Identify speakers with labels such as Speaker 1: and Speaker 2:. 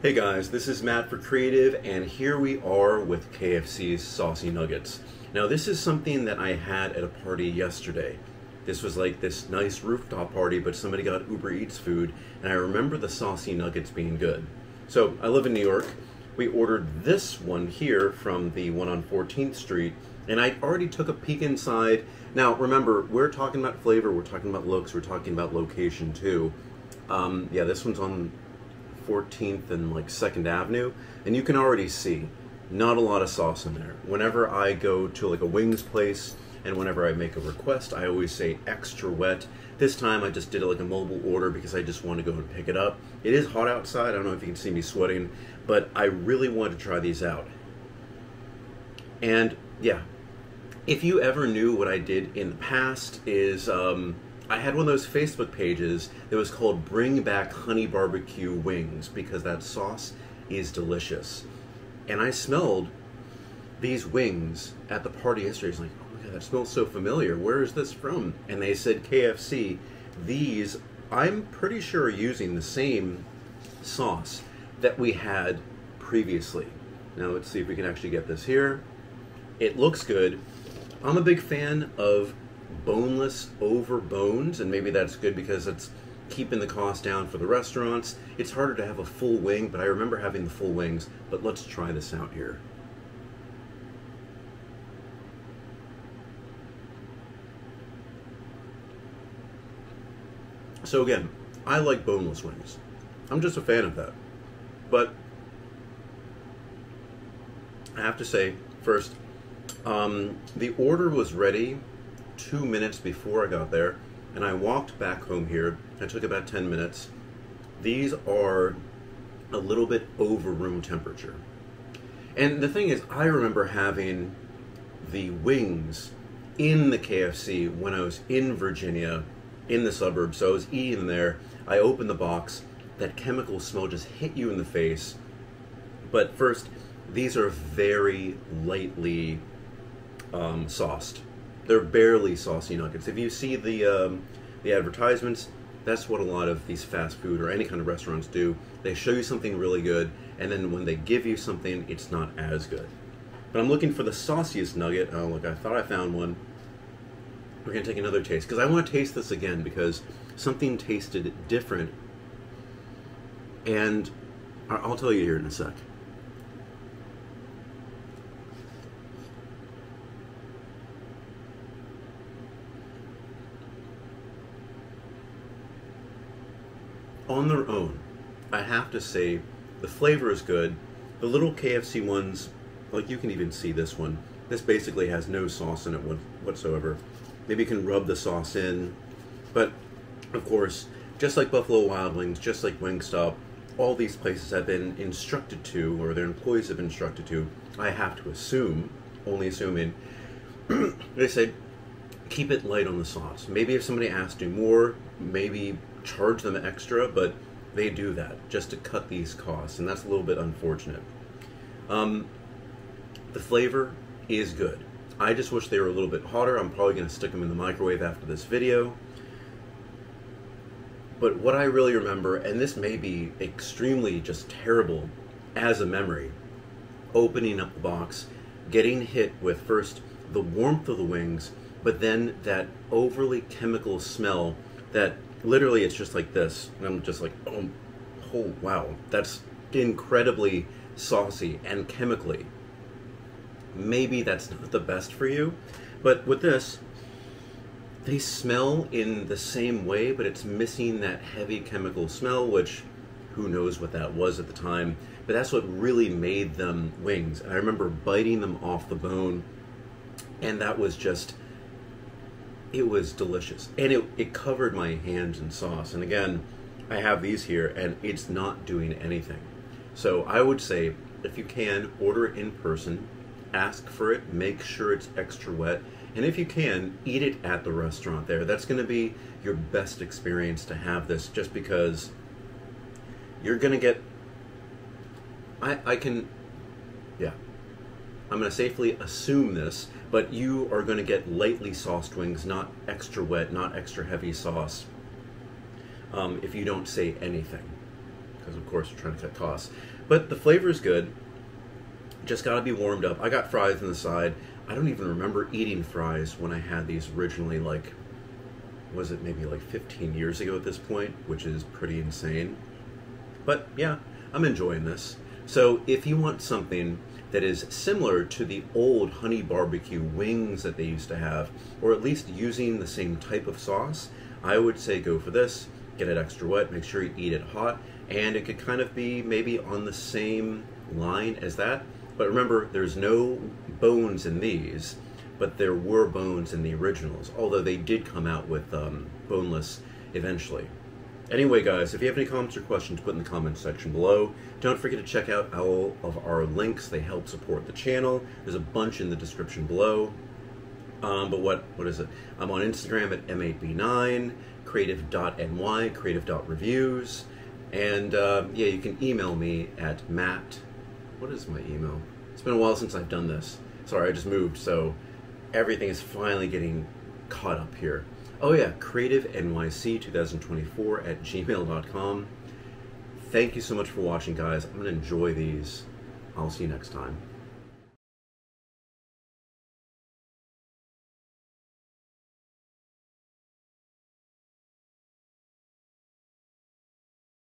Speaker 1: Hey guys, this is Matt for Creative, and here we are with KFC's Saucy Nuggets. Now, this is something that I had at a party yesterday. This was like this nice rooftop party, but somebody got Uber Eats food, and I remember the Saucy Nuggets being good. So, I live in New York. We ordered this one here from the one on 14th Street, and I already took a peek inside. Now, remember, we're talking about flavor, we're talking about looks, we're talking about location too. Um, yeah, this one's on 14th and like 2nd Avenue, and you can already see not a lot of sauce in there. Whenever I go to like a wings place and whenever I make a request, I always say extra wet. This time I just did like a mobile order because I just want to go and pick it up. It is hot outside, I don't know if you can see me sweating, but I really want to try these out. And yeah, if you ever knew what I did in the past is um, I had one of those Facebook pages that was called Bring Back Honey Barbecue Wings because that sauce is delicious. And I smelled these wings at the party yesterday. It's like, oh my god, that smells so familiar. Where is this from? And they said KFC. These, I'm pretty sure, are using the same sauce that we had previously. Now let's see if we can actually get this here. It looks good. I'm a big fan of boneless over bones, and maybe that's good because it's keeping the cost down for the restaurants. It's harder to have a full wing, but I remember having the full wings. But let's try this out here. So again, I like boneless wings. I'm just a fan of that. But I have to say, first, um, the order was ready two minutes before I got there, and I walked back home here. I took about 10 minutes. These are a little bit over room temperature. And the thing is, I remember having the wings in the KFC when I was in Virginia, in the suburbs. So I was eating there. I opened the box. That chemical smell just hit you in the face. But first, these are very lightly um, sauced. They're barely saucy nuggets. If you see the um, the advertisements, that's what a lot of these fast food or any kind of restaurants do. They show you something really good, and then when they give you something, it's not as good. But I'm looking for the sauciest nugget. Oh, look, I thought I found one. We're gonna take another taste because I want to taste this again because something tasted different, and I'll tell you here in a sec. On their own, I have to say the flavor is good. The little KFC ones, like you can even see this one, this basically has no sauce in it whatsoever. Maybe you can rub the sauce in, but of course, just like Buffalo Wild Wings, just like Wingstop, all these places have been instructed to, or their employees have been instructed to, I have to assume, only assuming, they said, keep it light on the sauce. Maybe if somebody asked you more, maybe charge them extra, but they do that just to cut these costs, and that's a little bit unfortunate. Um, the flavor is good. I just wish they were a little bit hotter. I'm probably going to stick them in the microwave after this video. But what I really remember, and this may be extremely just terrible as a memory, opening up the box, getting hit with first the warmth of the wings, but then that overly chemical smell that literally it's just like this. And I'm just like, oh, oh wow, that's incredibly saucy and chemically. Maybe that's not the best for you, but with this, they smell in the same way, but it's missing that heavy chemical smell, which who knows what that was at the time. But that's what really made them wings. And I remember biting them off the bone, and that was just it was delicious. And it, it covered my hands in sauce. And again i have these here and it's not doing anything. So i would say if you can order it in person ask for it make sure it's extra wet. And if you can eat it at the restaurant there. That's going to be your best experience to have this just because you're going to get i i can yeah. I'm going to safely assume this but you are going to get lightly sauced wings, not extra wet, not extra heavy sauce, um, if you don't say anything. because of course we're trying to cut costs. But the flavor is good. Just got to be warmed up. I got fries on the side. I don't even remember eating fries when I had these originally. Like, was it maybe like 15 years ago at this point, which is pretty insane. But yeah, I'm enjoying this. So if you want something that is similar to the old honey barbecue wings that they used to have, or at least using the same type of sauce, I would say go for this. Get it extra wet, make sure you eat it hot, and it could kind of be maybe on the same line as that. But remember, there's no bones in these, but there were bones in the originals, although they did come out with um, boneless eventually. Anyway, guys, if you have any comments or questions, put in the comments section below. Don't forget to check out all of our links. They help support the channel. There's a bunch in the description below. Um, but what what is it? I'm on Instagram at m8b9, creative.ny, creative.reviews. And uh, yeah, you can email me at matt. What is my email? It's been a while since I've done this. Sorry, I just moved, so everything is finally getting caught up here. Oh yeah, creativenyc2024 at gmail.com. Thank you so much for watching, guys. I'm going to enjoy these. I'll see you next time.